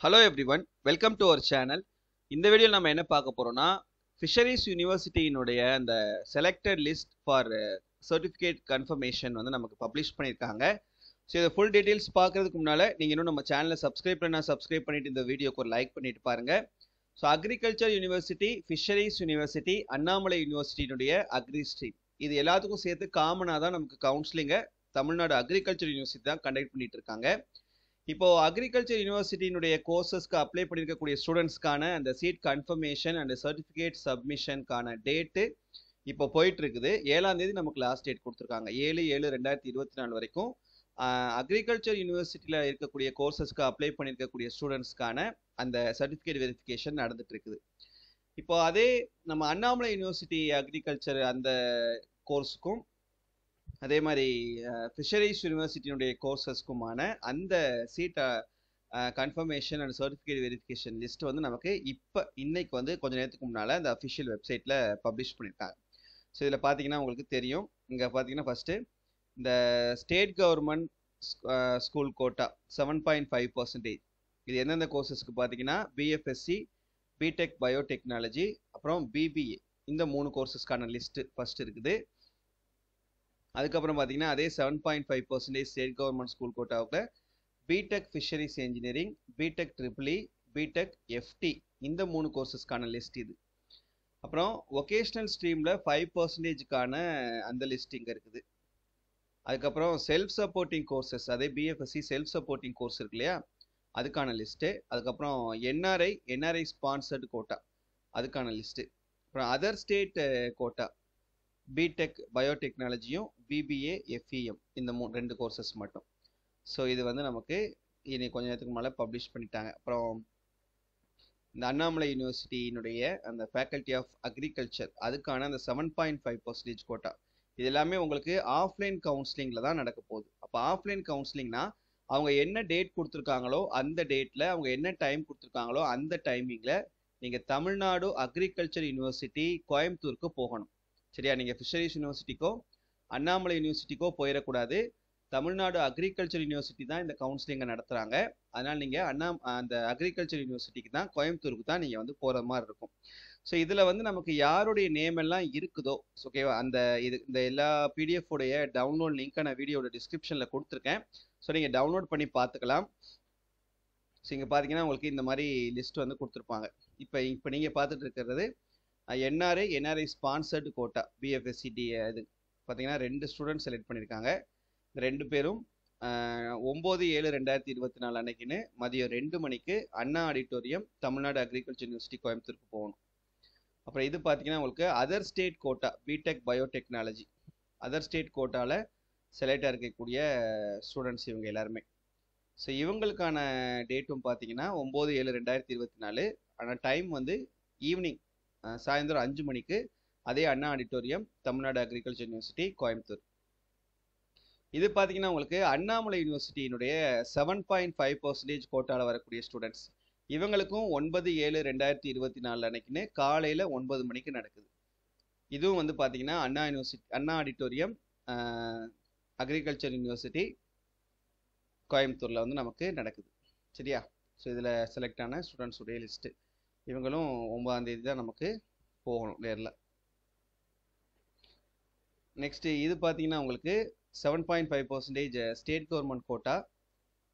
Hello everyone welcome to our channel இந்த வீடியோவில் நம்ம என்ன பார்க்க போகிறோம்னா ஃபிஷரிஸ் யூனிவர்சிட்டியினுடைய அந்த selected list for certificate confirmation வந்து நமக்கு பப்ளிஷ் பண்ணியிருக்காங்க. ஸோ இதை ஃபுல் டீட்டெயில்ஸ் பார்க்கறதுக்கு முன்னால் நீங்கள் இன்னும் நம்ம சேனலை சப்ஸ்கிரைப் பண்ணால் சப்ஸ்கிரைப் பண்ணிட்டு இந்த வீடியோக்கு ஒரு லைக் பண்ணிட்டு பாருங்கள் so agriculture university fisheries university Annamalai யூனிவர்சிட்டியினுடைய agri stream இது எல்லாத்துக்கும் சேர்த்து காமனாக தான் நமக்கு கவுன்சிலிங்கை தமிழ்நாடு அக்ரிகல்ச்சர் யூனிவர்சிட்டி தான் கண்டக்ட் பண்ணிட்டு இருக்காங்க. இப்போ அக்ரிகல்ச்சர் யூனிவர்சிட்டியினுடைய கோர்சஸ்க்கு அப்ளை பண்ணியிருக்கக்கூடிய ஸ்டூடெண்ட்ஸ்க்கான அந்த சீட் கன்ஃபர்மேஷன் அண்ட் சர்டிஃபிகேட் சப்மிஷனுக்கான டேட்டு இப்போ போயிட்டு இருக்குது ஏழாம் தேதி நமக்கு லாஸ்ட் டேட் கொடுத்துருக்காங்க. ஏழு ஏழு ரெண்டாயிரத்தி இருபத்தி நாலு வரைக்கும் அக்ரிகல்ச்சர் யூனிவர்சிட்டியில் இருக்கக்கூடிய கோர்சஸ்க்கு அப்ளை பண்ணியிருக்கக்கூடிய ஸ்டூடெண்ட்ஸ்க்கான அந்த சர்டிஃபிகேட் வெரிஃபிகேஷன் நடந்துட்டு இருக்குது இப்போ அதே நம்ம அண்ணாமலை யூனிவர்சிட்டி அக்ரிகல்ச்சர் அந்த கோர்ஸுக்கும் அதே மாதிரி ஃபிஷரிஸ் யூனிவர்சிட்டியினுடைய கோர்சஸ்க்குமான அந்த seat confirmation and certificate verification list வந்து நமக்கு இப்போ இன்னைக்கு வந்து கொஞ்ச நேரத்துக்கு முன்னால் அந்த அஃபிஷியல் வெப்சைட்டில் பப்ளிஷ் பண்ணியிருக்காங்க ஸோ இதில் பார்த்தீங்கன்னா உங்களுக்கு தெரியும். இங்கே பார்த்தீங்கன்னா ஃபஸ்ட்டு இந்த state government school quota seven point five percentage இது எந்தெந்த கோர்சஸ்க்கு பார்த்தீங்கன்னா பிஎஃப்எஸ்சி பிடெக் பயோடெக்னாலஜி அப்புறம் பிபிஏ இந்த மூணு கோர்சஸ்க்கான லிஸ்ட்டு ஃபஸ்ட் இருக்குது. அதுக்கப்புறம் பார்த்தீங்கன்னா அதே seven point five percentage state government school கோட்டாவில் பிடெக் ஃபிஷரிஸ் இன்ஜினியரிங் பிடெக் ட்ரிபிளி பிடெக் எஃப்டி இந்த மூணு கோர்சஸ்க்கான லிஸ்ட் இது. அப்புறம் ஒகேஷ்னல் ஸ்ட்ரீமில் ஃபைவ் பர்சன்டேஜுக்கான அந்த லிஸ்ட் இங்கே இருக்குது. அதுக்கப்புறம் செல்ஃப் சப்போர்ட்டிங் கோர்சஸ் அதே பிஎஃப்எஸ்சி செல்ஃப் சப்போர்ட்டிங் கோர்ஸ் இருக்கு இல்லையா? அதுக்கான லிஸ்ட்டு அதுக்கப்புறம் என்ஆர்ஐ என்ஆர்ஐ ஸ்பான்சர்டு கோட்டா அதுக்கான லிஸ்ட்டு அப்புறம் அதர் ஸ்டேட் கோட்டா பிடெக் பயோடெக்னாலஜியும் பிபிஏ எஃப்இஎம் இந்த மூ ரெண்டு கோர்சஸ் மட்டும். ஸோ இது வந்து நமக்கு இனி கொஞ்ச நேரத்துக்கு மேலே பப்ளிஷ் பண்ணிட்டாங்க. அப்புறம் இந்த அண்ணாமலை யூனிவர்சிட்டியினுடைய அந்த ஃபேக்கல்ட்டி ஆஃப் அக்ரிகல்ச்சர் அதுக்கான அந்த seven point five percentage quota இது எல்லாமே உங்களுக்கு ஆஃப்லைன் கவுன்சிலிங்கில் தான் நடக்க போகுது. அப்போ ஆஃப்லைன் கவுன்சிலிங்னா அவங்க என்ன டேட் கொடுத்துருக்காங்களோ அந்த டேட்டில் அவங்க என்ன டைம் கொடுத்துருக்காங்களோ அந்த டைமிங்கில் நீங்கள் தமிழ்நாடு அக்ரிகல்ச்சர் யூனிவர்சிட்டி கோயம்புத்தூருக்கு போகணும். சரியா? நீங்கள் ஃபிஷரிஸ் யூனிவர்சிட்டிக்கோ அண்ணாமலை யூனிவர்சிட்டிக்கோ போயிடக்கூடாது. தமிழ்நாடு அக்ரிகல்ச்சர் யூனிவர்சிட்டி தான் இந்த கவுன்சிலிங்கை நடத்துகிறாங்க அதனால் நீங்கள் அண்ணா அந்த அக்ரிகல்ச்சர் யூனிவர்சிட்டிக்கு தான் கோயம்புத்தூருக்கு தான் நீங்கள் வந்து போகிற மாதிரி இருக்கும். ஸோ இதில் வந்து நமக்கு யாருடைய நேம் எல்லாம் இருக்குதோ ஓகேவா அந்த இது இந்த எல்லா பிடிஎஃபுடைய டவுன்லோட் லிங்க்கை நான் வீடியோட டிஸ்கிரிப்ஷனில் கொடுத்துருக்கேன். ஸோ நீங்கள் டவுன்லோட் பண்ணி பார்த்துக்கலாம். ஸோ இங்கே பார்த்தீங்கன்னா உங்களுக்கு இந்த மாதிரி லிஸ்ட் வந்து கொடுத்துருப்பாங்க. இப்போ இப்போ நீங்கள் பார்த்துட்டு இருக்கிறது என்ஆர்ஐ என்ஆர்ஐ ஸ்பான்சர்டு கோட்டா பிஎஃப்எஸ்சிடி இது. பார்த்தீங்கன்னா ரெண்டு ஸ்டூடெண்ட் செலக்ட் பண்ணியிருக்காங்க இந்த ரெண்டு பேரும் ஒம்பது ஏழு ரெண்டாயிரத்தி இருபத்தி நாலு அன்னைக்குன்னு மதியம் ரெண்டு மணிக்கு Anna auditorium Tamil Nadu agriculture university கோயம்புத்தூருக்கு போகணும். அப்புறம் இது பார்த்தீங்கன்னா உங்களுக்கு other state quota B Tech biotechnology other state கோட்டாவில் செலக்டாக இருக்கக்கூடிய ஸ்டூடெண்ட்ஸ் இவங்க எல்லாருமே. ஸோ இவங்களுக்கான டேட்டும் பார்த்தீங்கன்னா ஒம்பது ஏழு ரெண்டாயிரத்தி இருபத்தி நாலு. ஆனால் டைம் வந்து ஈவினிங் சாயந்தரம் அஞ்சு மணிக்கு அதே Anna auditorium Tamil Nadu agriculture university Coimbatore. இது பார்த்தீங்கன்னா உங்களுக்கு அண்ணாமலை யூனிவர்சிட்டியினுடைய செவன் பாயிண்ட் ஃபைவ் பர்சன்டேஜ் கோட்டாவில் வரக்கூடிய ஸ்டூடெண்ட்ஸ் இவங்களுக்கும் ஒன்பது ஏழு ரெண்டாயிரத்தி இருபத்தி நாலு அன்னைக்குன்னு காலையில் ஒன்பது மணிக்கு நடக்குது. இதுவும் வந்து பார்த்தீங்கன்னா Anna university Anna auditorium agriculture university கோயம்புத்தூரில் வந்து நமக்கு நடக்குது. சரியா? ஸோ இதில் செலக்ட் ஆன ஸ்டூடெண்ட்ஸுடைய லிஸ்ட்டு இவங்களும் ஒன்பதாம் தேதி தான் நமக்கு போகணும் நேரில். நெக்ஸ்ட்டு இது பார்த்தீங்கன்னா உங்களுக்கு seven point five percentage state government quota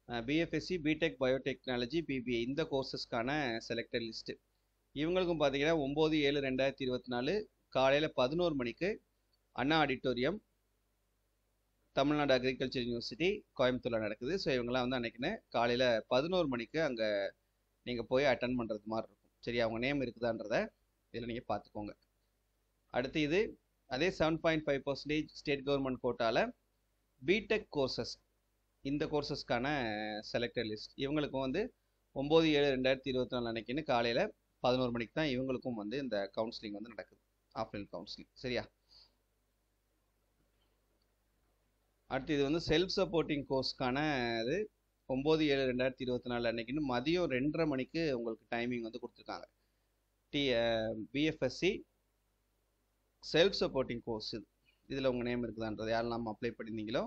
BFSc BTech biotechnology BBA இந்த கோர்சஸ்க்கான செலக்டட் லிஸ்ட்டு இவங்களுக்கும் பார்த்தீங்கன்னா ஒம்பது ஏழு ரெண்டாயிரத்தி இருபத்தி நாலு காலையில் பதினோரு மணிக்கு Anna auditorium Tamil Nadu agriculture university கோயம்புத்தூரில் நடக்குது. ஸோ இவங்கெல்லாம் வந்து அன்றைக்கின்னு காலையில் பதினோரு மணிக்கு அங்கே நீங்கள் போய் அட்டன் பண்ணுறது மாதிரி இருக்கும். சரி அவங்க நேம் இருக்குதான்றத இதில் நீங்கள் பார்த்துக்கோங்க அடுத்து இது அதே seven point five percentage state government கோட்டாவில் பிடெக் கோர்சஸ் இந்த கோர்சஸ்க்கான செலக்டர் லிஸ்ட் இவங்களுக்கும் வந்து ஒம்பது ஏழு ரெண்டாயிரத்தி இருபத்தி நாலு அன்னைக்குன்னு காலையில் பதினோரு மணிக்கு தான் இவங்களுக்கும் வந்து இந்த கவுன்சிலிங் வந்து நடக்குது. ஆஃப்லைன் கவுன்சிலிங் சரியா? அடுத்து இது வந்து செல்ஃப் சப்போர்ட்டிங் கோர்ஸ்க்கான இது ஒம்பது ஏழு ரெண்டாயிரத்தி இருபத்தி நாலு அன்னைக்குன்னு மதியம் ரெண்டரை மணிக்கு உங்களுக்கு டைமிங் வந்து கொடுத்துருக்காங்க. டி பிஎஃப்எஸ்சி செல்ஃப் சப்போர்ட்டிங் கோர்ஸ் இது. இதில் உங்கள் நேம் இருக்குதான்றது யாரெல்லாம் அப்ளை பண்ணியிருந்தீங்களோ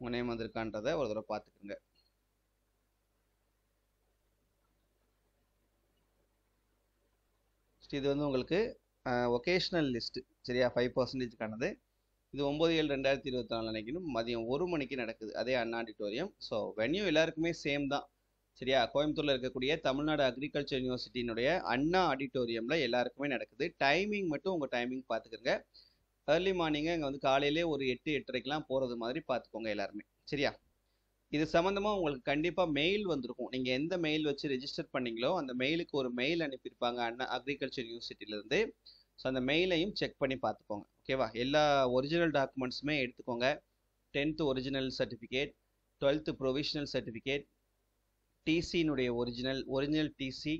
உங்கள் நேம் வந்திருக்கான்றதை ஒரு தடவை பார்த்துக்குங்க. இது வந்து உங்களுக்கு ஒகேஷ்னல் லிஸ்ட்டு சரியா? ஃபைவ் பர்சன்டேஜ்க்கானது இது ஒம்பது ஏழு ரெண்டாயிரத்தி இருபத்தி நாலு அன்னைக்கு மதியம் ஒரு மணிக்கு நடக்குது. அதே அண்ணா ஆடிட்டோரியம் ஸோ வென்யூ எல்லாருக்குமே சேம் தான். சரியா? கோயம்புத்தூரில் இருக்கக்கூடிய தமிழ்நாடு அக்ரிகல்ச்சர் யூனிவர்சிட்டியினுடைய அண்ணா ஆடிட்டோரியமில் எல்லாருக்குமே நடக்குது. டைமிங் மட்டும் உங்கள் டைமிங் பார்த்துக்கோங்க ஏர்லி மார்னிங்கு அங்கே வந்து காலையிலே ஒரு எட்டு எட்டரைக்கெலாம் போகிறது மாதிரி பார்த்துக்கோங்க எல்லாருமே. சரியா? இது சம்மந்தமாக உங்களுக்கு கண்டிப்பாக மெயில் வந்திருக்கும். நீங்கள் எந்த மெயில் வச்சு ரெஜிஸ்டர் பண்ணீங்களோ அந்த மெயிலுக்கு ஒரு மெயில் அனுப்பியிருப்பாங்க அண்ணா அக்ரிகல்ச்சர் யூனிவர்சிட்டியிலேருந்து ஸோ அந்த மெயிலையும் செக் பண்ணி பார்த்துக்கோங்க ஓகேவா எல்லா ஒரிஜினல் டாக்குமெண்ட்ஸுமே எடுத்துக்கோங்க. Tenth original certificate twelfth provisional certificate டிசியினுடைய original original TC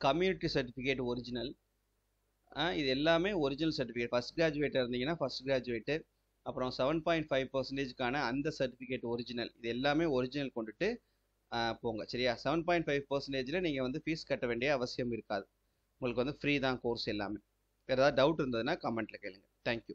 community certificate original இது எல்லாமே ஒரிஜினல் சர்டிஃபிகேட் ஃபஸ்ட் கிராஜுவேட்டாக இருந்தீங்கன்னா ஃபஸ்ட் கிராஜுவேட்டு அப்புறம் செவன் பாயிண்ட் ஃபைவ் பர்சன்டேஜ்க்கான அந்த சர்டிஃபிகேட் ஒரிஜினல் இது எல்லாமே ஒரிஜினல் கொண்டுட்டு போங்க. சரியா? செவன் பாயிண்ட் ஃபைவ் பர்சன்டேஜில் நீங்கள் வந்து ஃபீஸ் கட்ட வேண்டிய அவசியம் இருக்காது. உங்களுக்கு வந்து ஃப்ரீ தான் கோர்ஸ் எல்லாமே. வேறு ஏதாவது டவுட் இருந்ததுன்னா கமெண்ட்டில் கேளுங்க. தேங்க்யூ